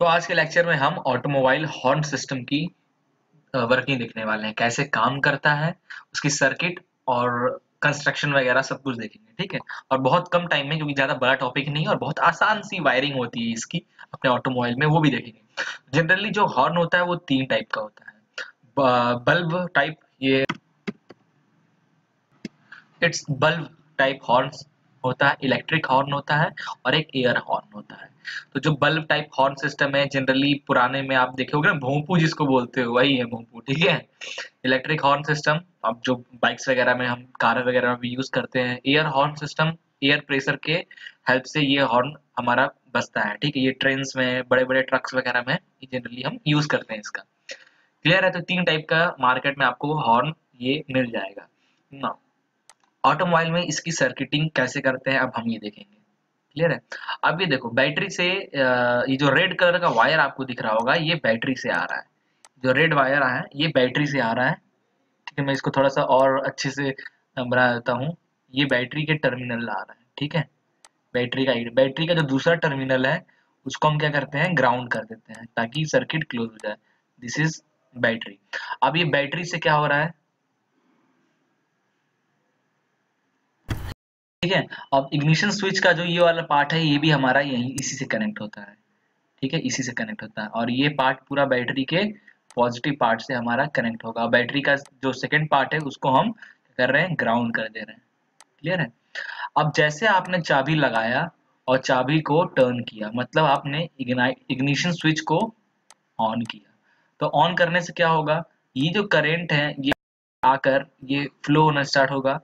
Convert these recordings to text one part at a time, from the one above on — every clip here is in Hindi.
तो आज के लेक्चर में हम ऑटोमोबाइल हॉर्न सिस्टम की वर्किंग देखने वाले हैं। कैसे काम करता है, उसकी सर्किट और कंस्ट्रक्शन वगैरह सब कुछ देखेंगे, ठीक है? और बहुत कम टाइम में, क्योंकि ज़्यादा बड़ा टॉपिक नहीं है और बहुत आसान सी वायरिंग होती है इसकी, अपने ऑटोमोबाइल में, वो भी देखेंगे। जनरली जो हॉर्न होता है, वो तीन टाइप का होता है। बल्ब टाइप ये इट्स बल्ब टाइप हॉर्न्स होता है इलेक्ट्रिक हॉर्न होता है और एक एयर हॉर्न होता है। तो जो बल्ब टाइप हॉर्न सिस्टम है जनरली पुराने में आप देखे होगे ना, भोंपू जिसको बोलते हो, वही है भोंपू, ठीक है? इलेक्ट्रिक हॉर्न सिस्टम अब जो बाइक्स वगैरह में हम कार वगैरह में भी यूज़ करते हैं air horn system air pressure के हेल्प से ये हॉर्न हमारा बसता है, ठीक है? ये ट्रेन में बड़े बड़े ट्रक्स वगैरह में जनरली हम यूज़ करते हैं इसका। क्लियर है? तो तीन टाइप का मार्केट में आपको हॉर्न ये मिल जाएगा। ना ऑटोमोबाइल में इसकी सर्किटिंग कैसे करते हैं, अब हम ये देखेंगे। क्लियर है? अब ये देखो बैटरी से ये जो रेड कलर का वायर आपको दिख रहा होगा, ये बैटरी से आ रहा है। जो रेड वायर है, ये बैटरी से आ रहा है। ठीक है, मैं इसको थोड़ा सा और अच्छे से बना देता हूँ। ये बैटरी के टर्मिनल आ रहा है, ठीक है? बैटरी का बैटरी का जो दूसरा टर्मिनल है, उसको हम क्या करते हैं ग्राउंड कर देते हैं, ताकि सर्किट क्लोज हो जाए। दिस इज़ बैटरी अब ये बैटरी से क्या हो रहा है? ठीक है? अब इग्निशन स्विच का जो ये वाला पार्ट है, ये भी हमारा यही, इसी से कनेक्ट होता है। ठीक है? इसी से कनेक्ट होता है। और ये पार्ट पूरा बैटरी के पॉजिटिव पार्ट से हमारा कनेक्ट होगा। बैटरी का जो सेकेंड पार्ट है, उसको हम कर रहे हैं? ग्राउंड कर दे रहे हैं। क्लियर है? अब जैसे आपने चाबी लगाया और चाबी को टर्न किया मतलब आपने इग्निशन स्विच को ऑन किया। तो ऑन करने से क्या होगा? ये जो करेंट है, ये आकर ये फ्लो होना स्टार्ट होगा।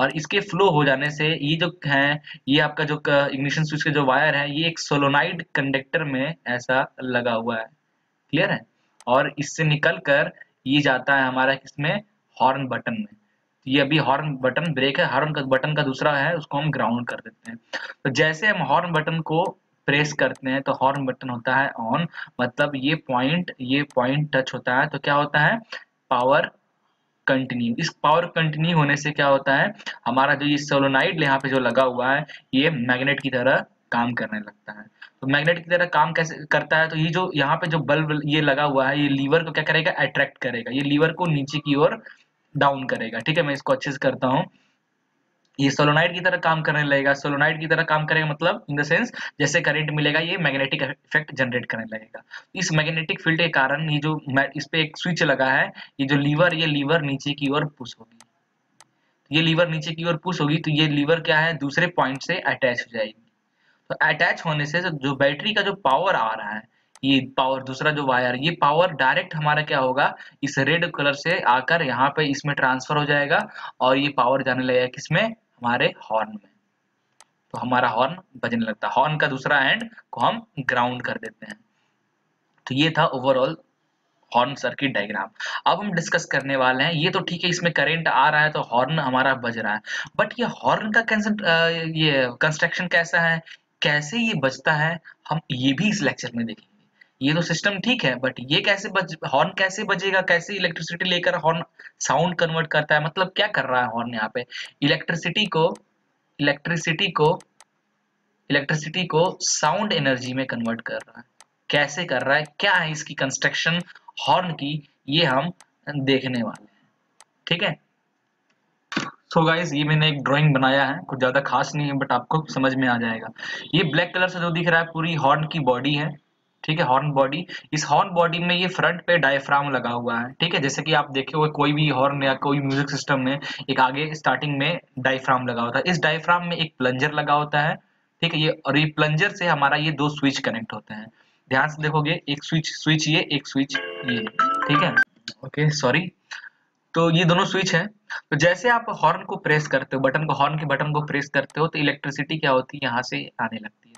और इसके फ्लो हो जाने से ये जो है, ये आपका जो इग्निशन स्विच का जो वायर है, ये एक सोलोनाइड कंडक्टर में ऐसा लगा हुआ है। क्लियर है? और इससे निकल कर ये जाता है हमारा किसमें हॉर्न बटन में। तो ये अभी हॉर्न बटन ब्रेक है हॉर्न का बटन का दूसरा है, उसको हम ग्राउंड कर देते हैं। तो जैसे हम हॉर्न बटन को प्रेस करते हैं तो हॉर्न बटन होता है ऑन मतलब ये पॉइंट ये पॉइंट टच होता है तो क्या होता है? पावर कंटिन्यू इस पावर कंटिन्यू होने से क्या होता है? हमारा जो ये सोलोनाइड यहाँ पे जो लगा हुआ है, ये मैग्नेट की तरह काम करने लगता है। तो मैग्नेट की तरह काम कैसे करता है? तो ये जो यहाँ पे जो बल्ब ये लगा हुआ है, ये लीवर को क्या करेगा? अट्रैक्ट करेगा। ये लीवर को नीचे की ओर डाउन करेगा। ठीक है, मैं इसको अच्छे से करता हूँ। ये सोलोनाइड की तरह काम करने लगेगा। सोलोनाइड की तरह काम करेगा मतलब इन द सेंस जैसे करंट मिलेगा, ये मैग्नेटिक इफ़ेक्ट जनरेट करने लगेगा। इस मैग्नेटिक फ़ील्ड के कारण ये जो इस पे एक स्विच लगा है, ये जो लीवर ये लीवर नीचे की ओर पुश होगी। ये लीवर नीचे की ओर पुश होगी तो ये लीवर क्या है? दूसरे पॉइंट से अटैच हो जाएगी। तो अटैच होने से जो बैटरी का जो पावर आ रहा है, ये पावर दूसरा जो वायर ये पावर डायरेक्ट हमारा क्या होगा? इस रेड कलर से आकर यहाँ पे इसमें ट्रांसफ़र हो जाएगा और ये पावर जाने लगेगा किसमें? हमारे हॉर्न में। तो हमारा हॉर्न बजने लगता है। हॉर्न का दूसरा एंड को हम ग्राउंड कर देते हैं। तो ये था ओवरऑल हॉर्न सर्किट डायग्राम अब हम डिस्कस करने वाले हैं। ये तो ठीक है, इसमें करंट आ रहा है तो हॉर्न हमारा बज रहा है। बट ये हॉर्न का ये कंस्ट्रक्शन कैसा है? कैसे ये बजता है? हम ये भी इस लेक्चर में देखेंगे। ये तो सिस्टम ठीक है बट ये कैसे बज हॉर्न कैसे बजेगा, कैसे इलेक्ट्रिसिटी लेकर हॉर्न साउंड कन्वर्ट करता है? मतलब क्या कर रहा है हॉर्न यहाँ पे? इलेक्ट्रिसिटी को इलेक्ट्रिसिटी को इलेक्ट्रिसिटी को साउंड एनर्जी में कन्वर्ट कर रहा है। कैसे कर रहा है? क्या है इसकी कंस्ट्रक्शन हॉर्न की? ये हम देखने वाले हैं। ठीक है? सो गाइज़ ये मैंने एक ड्राइंग बनाया है, कुछ ज़्यादा खास नहीं है बट आपको समझ में आ जाएगा। ये ब्लैक कलर से जो दिख रहा है, पूरी हॉर्न की बॉडी है। ठीक है हॉर्न बॉडी इस हॉर्न बॉडी में ये फ्रंट पे डायफ्राम लगा हुआ है, ठीक है? जैसे कि आप देखे हुए कोई भी हॉर्न या कोई म्यूज़िक सिस्टम में एक आगे स्टार्टिंग में डायफ्राम लगा होता है। इस डायफ्राम में एक प्लंजर लगा होता है, ठीक है? ये और ये प्लंजर से हमारा ये दो स्विच कनेक्ट होते हैं। ध्यान से देखोगे, एक स्विच स्विच ये, एक स्विच ये, ठीक है? ओके सॉरी तो ये दोनों स्विच है। तो जैसे आप हॉर्न को प्रेस करते हो बटन को हॉर्न के बटन को प्रेस करते हो तो इलेक्ट्रिसिटी क्या होती है? यहाँ से आने लगती है।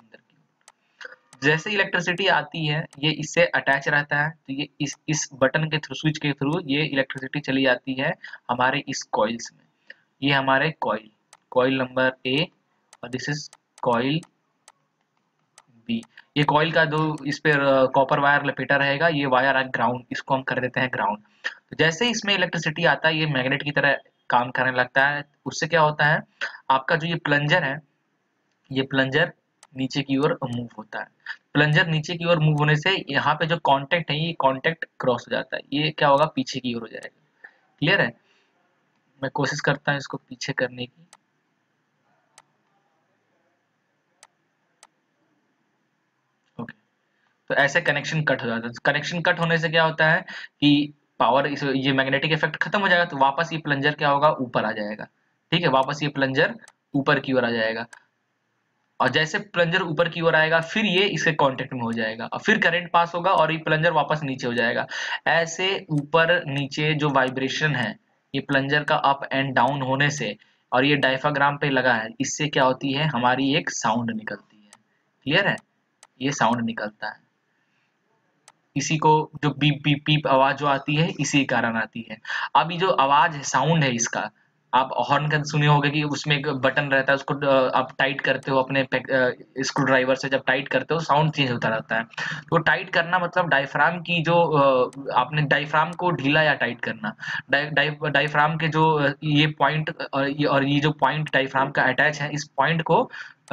जैसे इलेक्ट्रिसिटी आती है, ये इससे अटैच रहता है तो ये इस इस बटन के थ्रू स्विच के थ्रू ये इलेक्ट्रिसिटी चली जाती है हमारे इस कॉइल्स में। ये हमारे कॉइल कॉइल नंबर ए और दिस इज़ कॉइल बी ये कॉइल का जो इस पे कॉपर वायर लपेटा रहेगा, ये वायर ग्राउंड इसको हम कर देते हैं ग्राउंड तो जैसे इसमें इलेक्ट्रिसिटी आता है, ये मैग्नेट की तरह काम करने लगता है, उससे क्या होता है, आपका जो ये प्लंजर है, ये प्लंजर नीचे की ओर मूव होता है। प्लंजर नीचे की ओर मूव होने से यहाँ पे जो कॉन्टेक्ट है, ये कॉन्टेक्ट क्रॉस हो जाता है। ये क्या होगा? पीछे की ओर हो जाएगा। क्लियर है? मैं कोशिश करता हूँ इसको पीछे करने की। तो ऐसे कनेक्शन कट हो जाता है। कनेक्शन कट होने से क्या होता है कि पावर इस, ये मैग्नेटिक इफ़ेक्ट खत्म हो जाएगा तो वापस ये प्लंजर क्या होगा? ऊपर आ जाएगा। ठीक है? वापस ये प्लंजर ऊपर की ओर आ जाएगा। और जैसे प्लंजर ऊपर की ओर आएगा, फिर ये इसके कांटेक्ट में हो जाएगा। और फिर करंट पास होगा और ये प्लंजर वापस नीचे हो जाएगा। ऐसे ऊपर नीचे जो वाइब्रेशन है, ये प्लंजर का अप एंड डाउन होने से और ये डायफाग्राम पे लगा है, इससे क्या होती है? हमारी एक साउंड निकलती है। क्लियर है? ये साउंड निकलता है। इसी को जो बीप बीप बीप आवाज़ जो आती है, इसी कारण आती है। अब ये जो आवाज़ है साउंड है इसका आप हॉर्न का सुने होगे कि उसमें एक बटन रहता है, उसको आप टाइट करते हो अपने स्क्रू ड्राइवर से जब टाइट करते हो साउंड चेंज होता रहता है। तो टाइट करना मतलब डायफ्राम की जो आपने डायफ्राम को ढीला या टाइट करना। डायफ्राम के जो ये पॉइंट और ये जो पॉइंट डायफ्राम का अटैच है, इस पॉइंट को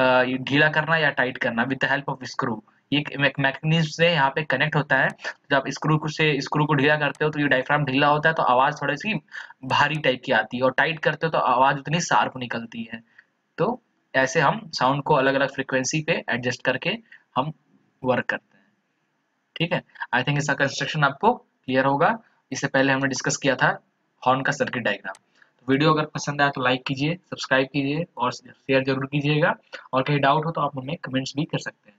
ढीला करना या टाइट करना with the help of screw एक मैकेनिज्म से यहाँ पे कनेक्ट होता है। जब स्क्रू से स्क्रू को ढीला करते हो तो ये डायफ्राम ढीला होता है तो आवाज़ थोड़ी सी भारी टाइप की आती है और टाइट करते हो तो आवाज़ उतनी शार्प निकलती है। तो ऐसे हम साउंड को अलग अलग फ्रिक्वेंसी पे एडजस्ट करके हम वर्क करते हैं। ठीक है? आई थिंक इसका कंस्ट्रक्शन आपको क्लियर होगा। इससे पहले हमने डिस्कस किया था हॉर्न का सर्किट डायग्राम वीडियो अगर पसंद आया तो लाइक कीजिए सब्सक्राइब कीजिए और शेयर ज़रूर कीजिएगा। और कहीं डाउट हो तो आप हमें कमेंट्स भी कर सकते हैं।